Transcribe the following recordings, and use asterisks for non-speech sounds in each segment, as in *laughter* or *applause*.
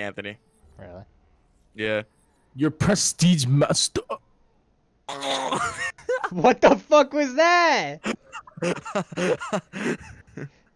Anthony. Really? Yeah. Your prestige master. *laughs* what the fuck was that? *laughs*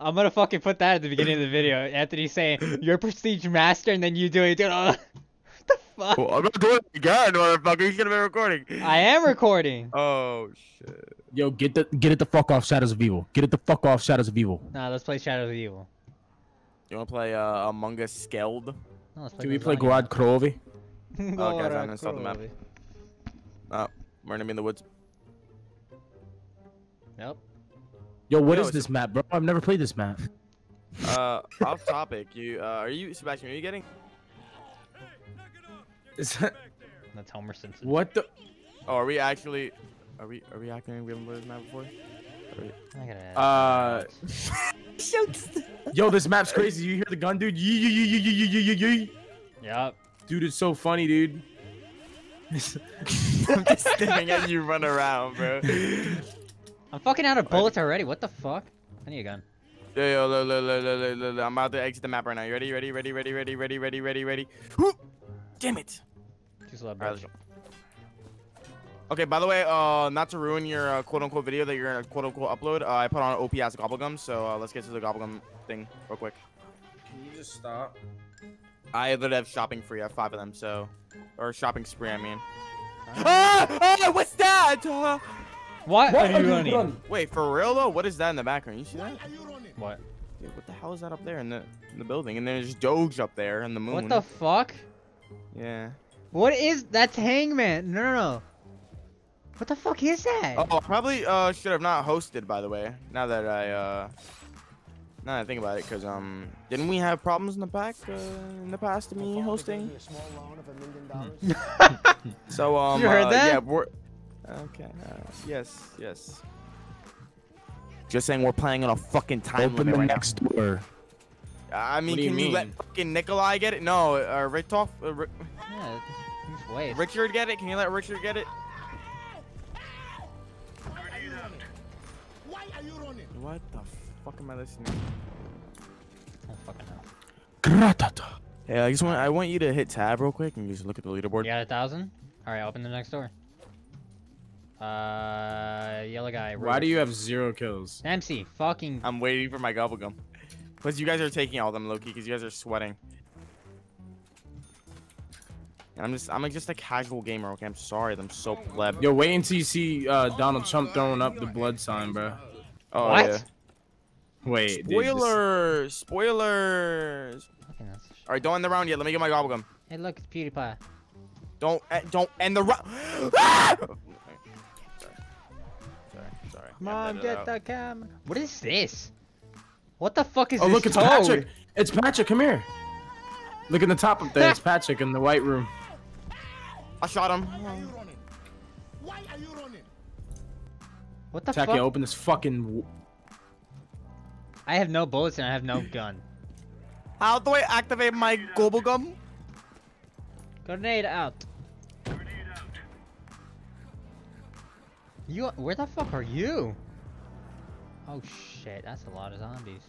I'm gonna fucking put that at the beginning of the video. Anthony saying, "You're prestige master," and then you do it. Dude, *laughs* what the fuck? well, I'm not doing it again, motherfucker. He's gonna be recording. I am recording. Oh shit. Yo, get the get it the fuck off Shadows of Evil. Get it the fuck off Shadows of Evil. Nah, let's play Shadows of Evil. You wanna play uh, Among Us Skeld? No, let's Can we play Gorod Krovi? *laughs* Oh, guys, I uninstalled the map. Guarda Uh, we're gonna be in the woods. Yep. Yo, what Yo, is it's- this map, bro? I've never played this map. Uh, off topic. You uh, are you Sebastian? Are you getting? Is that, *laughs* That's Homer Simpson. what the? Oh, are we actually? Are we? Are we acting? We haven't played this map before. Are we- I gotta add Uh, *laughs* yo, this map's crazy. You hear the gun, dude? Yee, yee, yee, yee, yee, yee, yee, yee. Yup. Dude, it's so funny, dude. *laughs* I'm just staring at you run around, bro. *laughs* I'm fucking out of bullets already. What the fuck? I need a gun. Yo, yo, lo, lo, lo, lo, lo, lo, lo. I'm about to exit the map right now. You ready? Ready? Ready? Ready? Ready? Ready? Ready? Ready? Ready? Damn it! Too slow, bro. right, let's go. Okay, by the way, uh, not to ruin your uh, quote-unquote video that you're gonna quote-unquote upload, uh, I put on OP as Gobblegum, so uh, let's get to the Gobblegum thing real quick. Can you just stop? I literally have shopping free. I have five of them, so or shopping spree. I mean. Ah! Ah! What's that? Uh, What, What are you running? wait, for real though? What is that in the background? You see that? What? Dude, what the hell is that up there in the in the building? And there's Doge up there in the moon. What the fuck? Yeah. What is that's Hangman? No, no, no. What the fuck is that? Oh, probably uh should have not hosted. By the way, now that I uh. Now that I think about it, cause um, didn't we have problems in the back uh, in the past? Of me hosting. *laughs* So um, You heard uh, that? Yeah, we're okay. Uh, yes, yes. Just saying, we're playing on a fucking time Open limit the right next door. I mean, you can you let fucking Nikolai get it? No, uh, Richtoff, uh, Ri- Yeah, just wait. Richard get it? Can you let Richard get it? What the fuck am I listening? Oh, fucking hell. Gratata. Hey, I just want I want you to hit tab real quick and just look at the leaderboard. You got a thousand? Alright, open the next door. Uh, yellow guy. Why do you have zero kills? MC, fucking. I'm waiting for my gobblegum. Plus, you guys are taking all them low key because you guys are sweating. And I'm just I'm like just a casual gamer. Okay, I'm sorry. I'm so pleb. Yo, wait until you see uh, Donald Trump throwing up the blood sign, bro. Oh, What? yeah. Wait, dude, this- Spoilers! Spoilers! All right, don't end the round yet. Let me get my gobblegum. Hey, look, it's PewDiePie. Don't eh, don't end the round. Ah! *gasps* Sorry. Sorry. Sorry. Come I get out. the camera. What is this? What the fuck is Oh, this? Oh, look, it's toad? Patrick. It's Patrick. Come here. Look in the top up there. It's Patrick in the white room. I shot him. What the Taki, fuck? open this fucking. w- I have no bullets and I have no gun. How do I activate my gobblegum? Grenade out. Grenade out. You, where the fuck are you? Oh shit, that's a lot of zombies.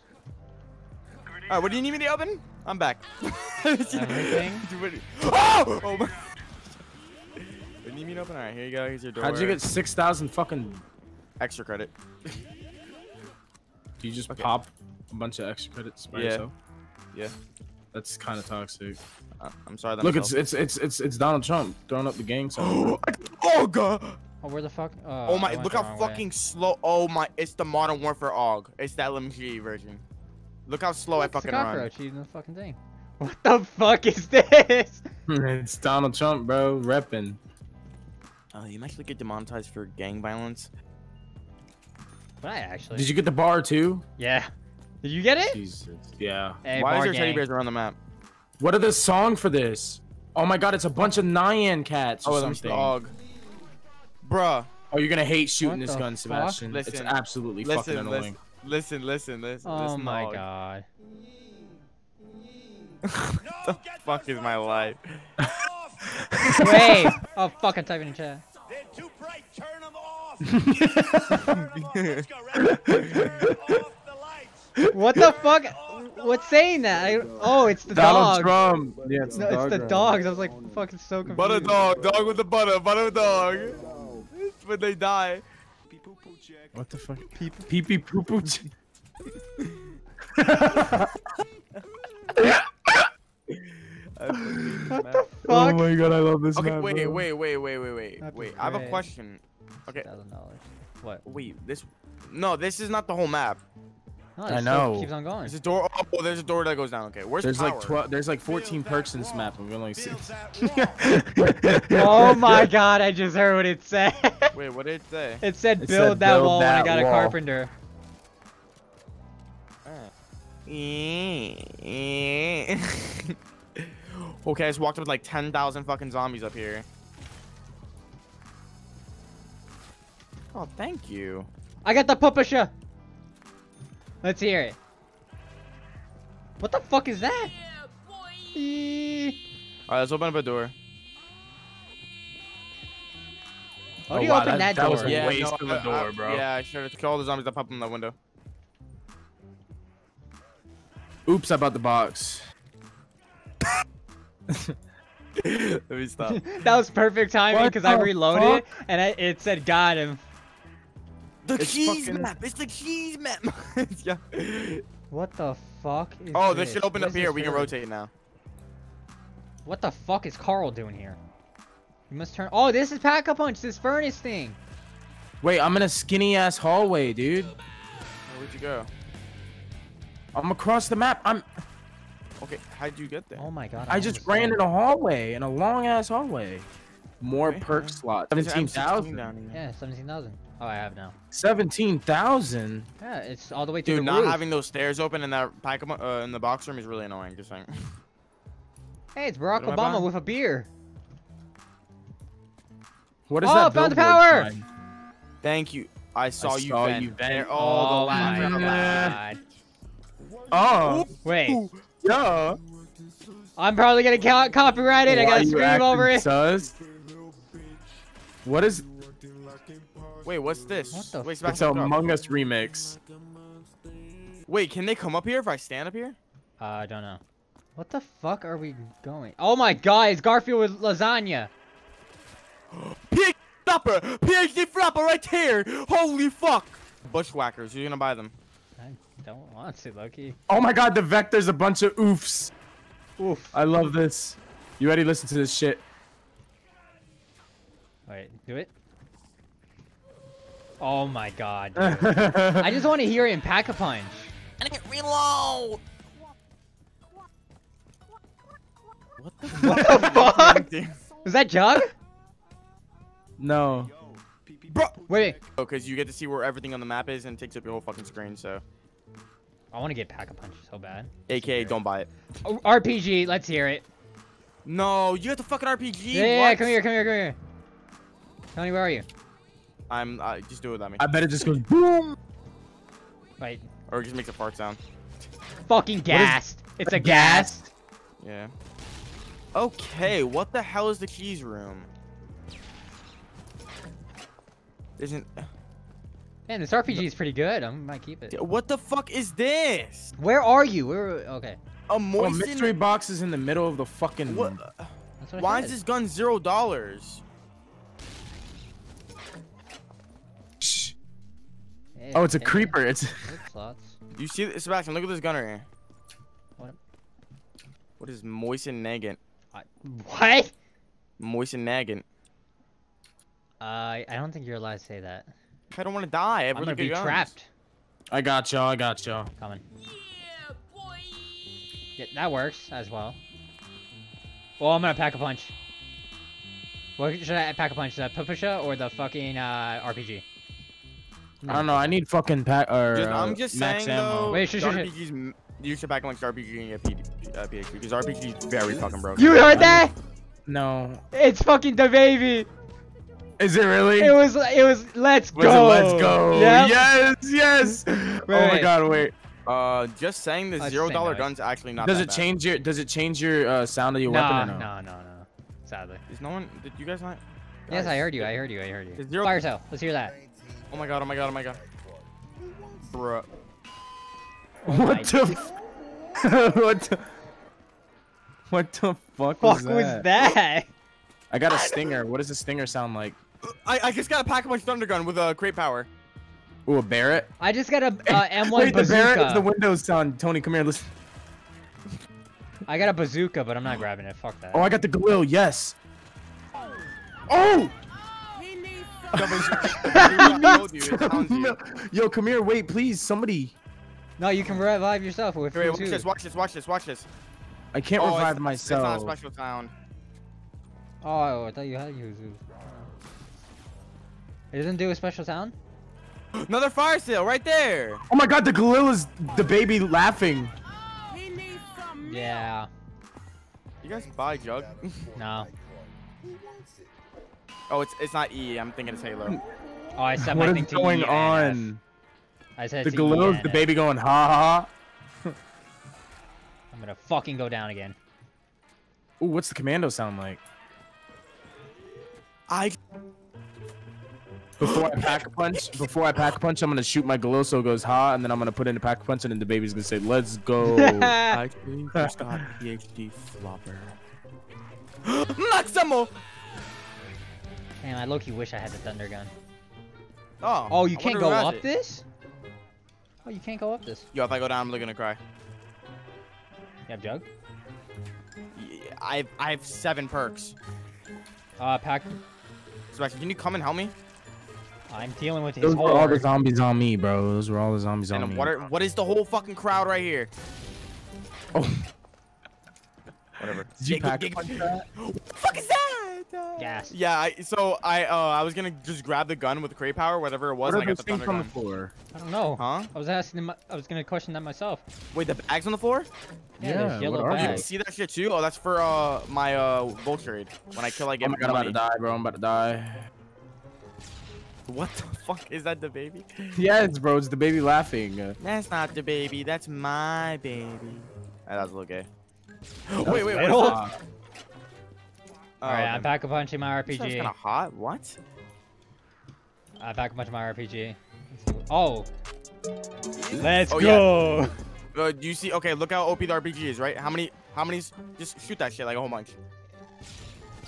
All right, what do you need me to open? I'm back. *laughs* Everything? *laughs* What do you- oh! oh my. *laughs* What do you need me to open? All right, here you go. Here's your door. How'd you get six thousand fucking? Extra credit? Do you just Okay. pop a bunch of extra credits by Yeah. yourself? Yeah. That's kind of toxic. Uh, I'm sorry. That Look, it's it's it's it's it's Donald Trump throwing up the gang sign. *gasps* oh god. Oh, where the fuck? Oh, Oh my! Look how wrong way. fucking slow. Oh my! It's the Modern Warfare AUG. It's that LMG version. Look how slow I Look, it's a fucking run. cockroach eating the fucking thing. *laughs* What the fuck is this? *laughs* it's Donald Trump, bro, repping. Uh, you might actually get demonetized for gang violence. But I actually. Did you get the bar too? Yeah. Did you get it? Jesus. Yeah. Hey, Why is bar there teddy bears around the map? What are the song for this? Oh my god, it's a bunch of Nyan cats Oh, or let me see something. the AUG. Bruh. Oh, you're gonna hate shooting What this gun, fuck? Sebastian. it's Listen, absolutely fucking annoying. listen, listen, listen, listen. Oh listen my AUG. god. *laughs* the fuck is my life? Wait. Oh fuck! I'm typing in chat. They're too bright. Turn them off. Turn 'em off. Let's go. Rapid. Turn off the lights. What the fuck? What's saying that? I, oh, it's the Donald dog. Trump. Yeah, it's No, the it's the dogs. I was like fucking so confused. Butter dog, dog with the butter, butter dog. It's *laughs* when they die. What the fuck? Pee pee pee poo poo. *laughs* What the fuck? oh my god, I love this Okay, map, wait, bro. wait, wait, wait, wait, wait, wait. I have a question. Okay, Thousand dollars. What? wait. This, no, this is not the whole map. No, I it know. Keeps on going. There's a door. Oh, there's a door that goes down. Okay, where's There's power? like 12. There's like 14 perks in this map. I'm gonna like see. Feels that *laughs* wrong. Oh my god! I just heard what it said. *laughs* Wait, what did it say? It said It build said that build wall when I that got a wall. carpenter. *laughs* okay, I just walked up with like 10,000 fucking zombies up here. Oh, thank you. I got the pupusha. Let's hear it. What the fuck is that? Eee. All right, let's open up a door. How Oh, do you wow, open that- that, that door? was a Yeah, waste no, of a I- I- door, uh, bro. Yeah, I should have kill all the zombies that pop in the window. Oops, I bought the box. *laughs* Let me stop. *laughs* that was perfect timing because I the reloaded and I, it said got him. The It's cheese fucking- map. It's the cheese map. *laughs* yeah. What the fuck is Oh, this? this should open What up here. We can rotate now. What the fuck is Carl doing here? You must turn. Oh, this is pack a punch. This furnace thing. Wait, I'm in a skinny ass hallway, dude. Where'd you go? I'm across the map. I'm. Okay, how'd you get there? Oh my god. I just ran in a hallway, in a long ass hallway. More Okay, perk yeah. slots. There's an Seventeen M16 thousand. down here. Yeah, seventeen thousand. Oh, I have now. Seventeen thousand. Yeah, it's all the way to Dude, the not roof. having those stairs open in that pack uh, in the box room is really annoying. Just saying. Hey, it's Barack What Obama with a beer. What is Oh, that? Oh, found the power! sign? Thank you. I saw you saw vent. you vent. There- Oh, Oh, the my last god. Oh, Wait, yeah. I'm probably gonna co- copyright it. I gotta scream over acting it. Sus? What is? Wait, what's this? What the Wait, It's Sebastian, a look up. Among Us remix. Wait, can they come up here if I stand up here? Uh, I don't know. What the fuck are we going? Oh my god, it's Garfield with lasagna. *gasps* PhD flopper! PhD flopper right here! Holy fuck! Bushwhackers, you're gonna buy them? I don't want to, Loki. Oh my God, the vector's a bunch of oofs. Oof. I love this. You ready? to Listen to this shit. Wait, do it. Oh my god. I *laughs* I just want to hear it in Pack a Punch. I didn't reload! What the What the fuck? Was that Jug? no. Bro! Wait, Oh, Because you get to see where everything on the map is and it takes up your whole fucking screen, so. I want to get Pack a Punch so bad. AKA, don't buy it. Oh, RPG, let's hear it. No, you got the fucking RPG! Yeah, yeah, yeah, come here, come here, come here. Tony, where are you? I'm, uh, just do it without me. I bet it just goes boom. Wait, Or it just makes a fart sound. fucking gassed. It's a gas. Yeah. Okay, what the hell is the keys room? Isn't Man, this RPG is pretty good. I might keep it. what the fuck is this? Where are you? Where? Okay, A Oh, mystery box is in the middle of the fucking. What? that's what I Why said. is this gun zero dollars? Yeah, Oh, it's a yeah, creeper. It's. *laughs* You see, this, Sebastian? Look at this gun right here. What? What is moisten nagant? I, what? Moisten nagant. Uh, I I don't think you're allowed to say that. I don't want to die. I have I'm really gonna be guns. trapped. I got y'all. I got y'all. Coming. Yeah, boy. Yeah, that works as well. Well, I'm gonna pack a punch. What should I pack a punch? The Pupusha or the fucking uh, RPG? I don't know. I need fucking pack or Just, uh, I'm just max saying ammo. though. Wait. RPGs, m- you should back amongst RPG and get PD, uh, PhD because RPG is very fucking broken. You heard that? No. It's fucking the baby. Is it really? It was. It was. Let's Was go. it let's go? Yep. Yes, yes. oh my god, wait. Uh, just saying the zero dollar gun's actually not. Does that it bad. change your does it change your uh, sound of your No, weapon no, or no? no, no. Sadly. Is no one? Did you guys not? Yes, I heard you. I heard you. I heard you. Is zero- Fire sale. Let's hear that. Oh my god! Oh my god! Oh my god! Bruh. Oh my What the f- *laughs* what? The, what the fuck, Fuck was, was that? that? I got a stinger. What does a stinger sound like? I, I just got a pack a punch thunder gun with a great power. Ooh, a Barrett. I just got a *laughs* uh, M1 Wait, the Barrett is the Windows sound. Tony, come here. Listen. I got a bazooka, but I'm not grabbing it. Fuck that. Oh, I got the Galil. Yes. Oh! Yo, come here. Wait, please. Somebody. No, you can revive yourself with Wait, food watch this, watch this, watch this, watch this. I can't Oh, it's- revive It's not a myself. special sound. Oh, I thought you had Who's Who. It doesn't do a special sound? *gasps* Another fire sale right there. Oh my god, the Galil is the baby laughing. Yeah. You guys buy jug? No. Oh, it's it's not E. I'm thinking it's Halo. Oh, I set What my is thing to going E on? I said The to E is the baby going ha ha ha. I'm gonna fucking go down again. Ooh, what's the commando sound like? I Before I pack a punch, before I pack a punch, I'm gonna shoot my Galil so it goes ha, and then I'm gonna put in a pack a punch, and then the baby's gonna say, "Let's go." *laughs* I think just got PhD flopper. *gasps* Maximo. Man, I low-key wish I had the thunder gun. Oh. Oh, you I can't go up it. this? Oh, you can't go up this. Yo, if I go down, I'm gonna cry. You have jug? Yeah, I've I have seven perks. Uh, pack. Sebastian, can you come and help me? I'm dealing with his Those were all the zombies on me, bro. Those were all the zombies on And me. what are what is the whole fucking crowd right here? Oh, Whatever. did you Yeah, pack go- a punch that? What the fuck is that? Gas. Yeah, I, so I uh I was gonna just grab the gun with crate power, whatever it was, What and are I got the things thunder on the floor? I don't know. Huh? I was asking. My, I was gonna question that myself. Wait, the bags on the floor? Yeah, Yeah, there's yellow are You see that shit too? Oh, that's for uh my uh vulture aid. When I kill, I Oh get my god, I'm about to die, bro. I'm about to die. What the fuck is that? The baby? Yes, bro. It's the baby laughing. Uh, That's not the baby. That's my baby. That was a little gay. *gasps* wait, wait, wait. Little? what's that? Oh, All right, okay. I'm pack a punch in my That was kind RPG. of hot. What? I pack a punch in my RPG. Oh. Let's Oh, go. Uh, do you see? Okay, look how OP the RPG is, right? How many? How many? Just shoot that shit like a whole bunch.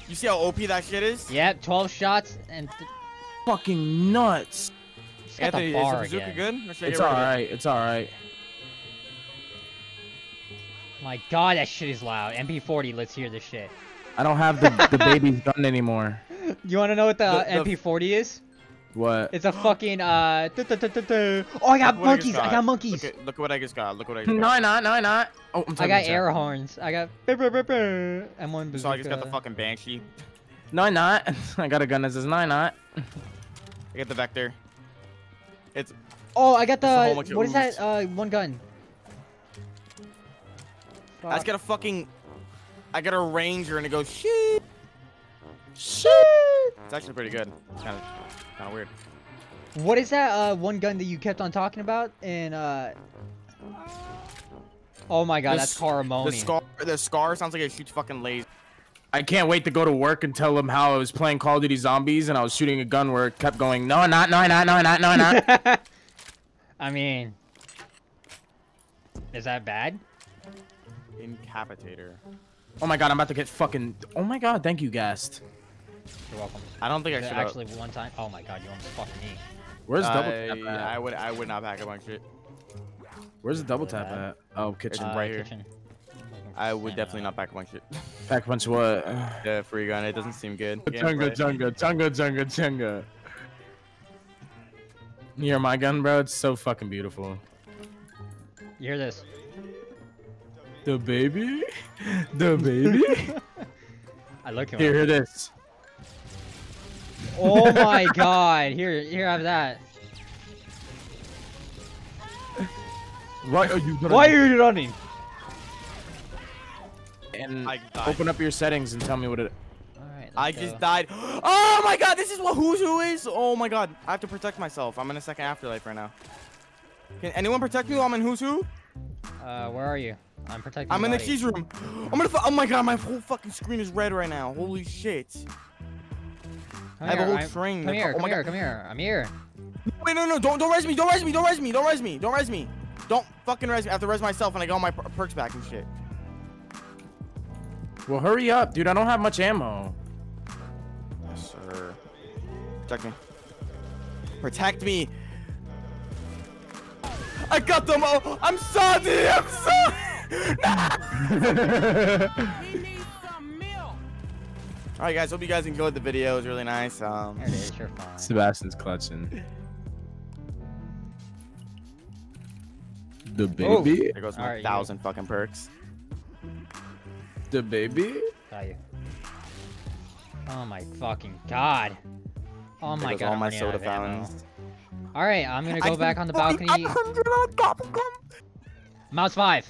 You see how OP that shit is? Yep, 12 shots and th- fucking nuts. Anthony, is the bazooka again. good? Or should I It's get rid of it? alright. It's alright. My god, that shit is loud. MP40, let's hear this shit. I don't have the the baby's *laughs* gun anymore. You wanna know what the, The- the- MP40 is? What? It's a fucking, uh... duh, duh, duh, duh, duh. Oh, I got Look what I just monkeys! I got monkeys! Look, at, look what I just got. Look what I just No, got. not, no, I not. Oh, I'm I talking got to air Jack. horns. I got... brr, brr, brr, brr, And one bazooka. So I just got the fucking banshee. No, I not. *laughs* I got a gun that says no, I not. I get the vector. It's Oh, I got That's a whole the... bunch of What is that? ooze. Uh, one gun. I just got a fucking. I got a ranger and it goes shit. Shit. It's actually pretty good. Kind of, kind of weird. What is that uh one gun that you kept on talking about in uh Oh my god, The that's s- Caramoni. The scar, the scar sounds like it shoots fucking laser. I can't wait to go to work and tell them how I was playing Call of Duty Zombies and I was shooting a gun where it kept going, no, not, no, not, no, not, no, not. *laughs* I mean Is that bad? Incapitator. Oh my god, I'm about to get fucking. Oh my god, thank you, Gast. You're welcome. I don't think I Is it should actually one time? Oh my god, you almost fucked me. Where's double I, tap at? I would I would not pack a bunch of shit. Where's the double tap Bad. at? Oh, kitchen. right here. Uh, kitchen. I would definitely not pack a bunch of shit. *laughs* Pack a punch what? yeah, free gun. It doesn't seem good. Chunga, Gameplay. chunga, chunga, chunga, chunga. You hear my gun, bro? It's so fucking beautiful. You hear this? The baby? The baby? *laughs* I look him Here, up. hear this. Oh my god, here, here, have that. Why are you gonna Why are you running? and I open up your settings and tell me what it Alright, I let's just go. died. *gasps* Oh my god, this is what who's who is. Oh my god, I have to protect myself. I'm in a second afterlife right now. Can anyone protect me while I'm in who's who? Uh, where are you? I'm protecting I'm your in the body. cheese room. I'm gonna. Oh my god, my whole fucking screen is red right now. Holy shit. Come I have a whole I'm- train. Come here, oh come my here, God. come here. I'm here. Wait, no, no, don't, don't res me, don't res me, don't res me, don't res me, don't res me, don't res me. Don't fucking res me. I have to res myself and I got all my per- perks back and shit. Well, hurry up, dude. I don't have much ammo. Yes, sir. Protect me. Protect me. I got them all. I'm sorry. I'm sorry. *laughs* All right, guys. Hope you guys enjoyed the video. It was really nice. Um, it is. You're fine. Sebastian's clutching. The Oh. baby? there goes my Alright, you- thousand fucking perks. The baby? Got you. Oh my fucking god. Oh There my goes god. all I'm my soda of ammo. fountains. All right, I'm gonna I go back on the balcony. I'm hungry on a gobble gum. Mouse five.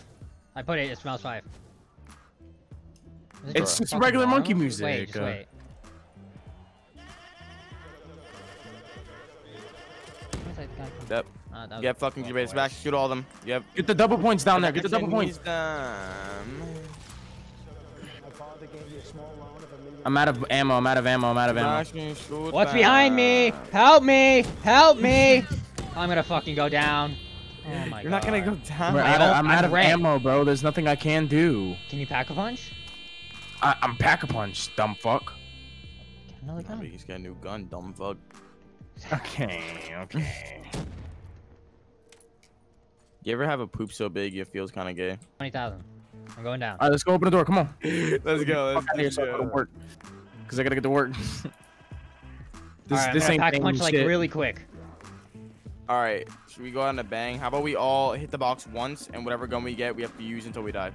I put it. It's mouse five. It It's just just regular wrong? monkey Wait, music, just uh, wait. Where's that guy from? Yep. Uh, that Yep. Fucking G-Base. Back. Shoot all of them. Yep. Get the double points down there. Get the double points. I'm out of ammo. I'm out of ammo. I'm out of ammo. What's behind me? Help me! Help me! *laughs* I'm gonna fucking go down. Oh my You're god. not gonna go down. We're Out of, I'm, I'm out of red. ammo, bro. There's nothing I can do. Can you pack a punch? I, I'm pack a punch, dumb fuck. Get another gun. He's got a new gun, dumb fuck. Okay, okay. You ever have a poop so big it feels kind of gay? Twenty thousand. I'm going down. All right, let's go open the door. Come on. *laughs* Let's go. Fuck out of here so I go to work. Cause I gotta get to work. *laughs* this Alright, I'm this ain't pack a thing like really quick. All right, should we go on a bang? How about we all hit the box once, and whatever gun we get, we have to use until we die.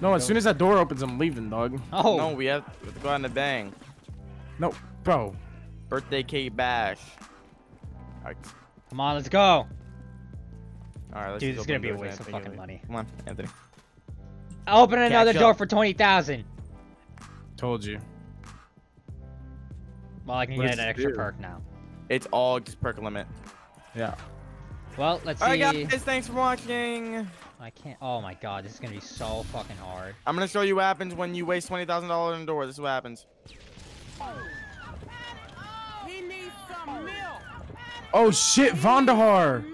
No, as soon as that door opens, I'm leaving, dog. Oh. No, we have, we have to go on a bang. No, bro. Birthday cake bash. All right, Come on, let's go. All right let's Dude, just this is gonna be a waste of Anthony. fucking money. Come on, Anthony. Open another Catch door for twenty thousand. Told you. Well, I can What get an extra do? perk now. It's all just perk limit. Yeah. Well, let's All right, see. guys, thanks for watching. I can't. Oh my god, this is gonna be so fucking hard. I'm gonna show you what happens when you waste twenty thousand dollars on a door. This is what happens. Oh shit, Vandahar.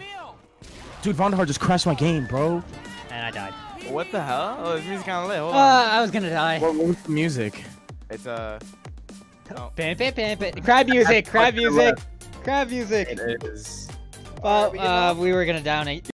Dude, Vandahar just crashed my game, bro. And I died. What the hell? Oh, this music's kind of lit. Hold Uh, on. I was gonna die. What, what was the music? It's uh. Oh. Pimp it, pimp it. Crab music, crab music, crab music. It is. Well, we uh, we were gonna down